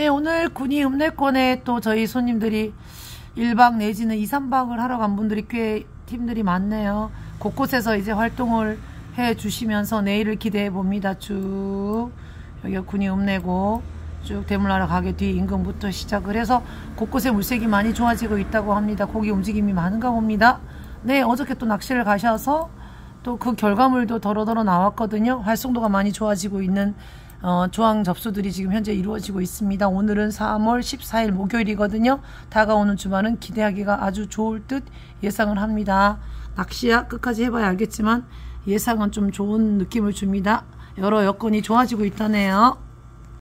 네, 오늘 군이 읍내권에 또 저희 손님들이 1박 내지는 2, 3박을 하러 간 분들이 꽤 팀들이 많네요. 곳곳에서 이제 활동을 해 주시면서 내일을 기대해 봅니다. 쭉 여기가 군이 읍내고 쭉 대물나라 가게 뒤 인근부터 시작을 해서 곳곳에 물색이 많이 좋아지고 있다고 합니다. 고기 움직임이 많은가 봅니다. 네, 어저께 또 낚시를 가셔서 또 그 결과물도 더러더러 나왔거든요. 활성도가 많이 좋아지고 있는 어, 조항 접수들이 지금 현재 이루어지고 있습니다. 오늘은 3월 14일 목요일이거든요. 다가오는 주말은 기대하기가 아주 좋을 듯 예상을 합니다. 낚시야 끝까지 해봐야 알겠지만 예상은 좀 좋은 느낌을 줍니다. 여러 여건이 좋아지고 있다네요.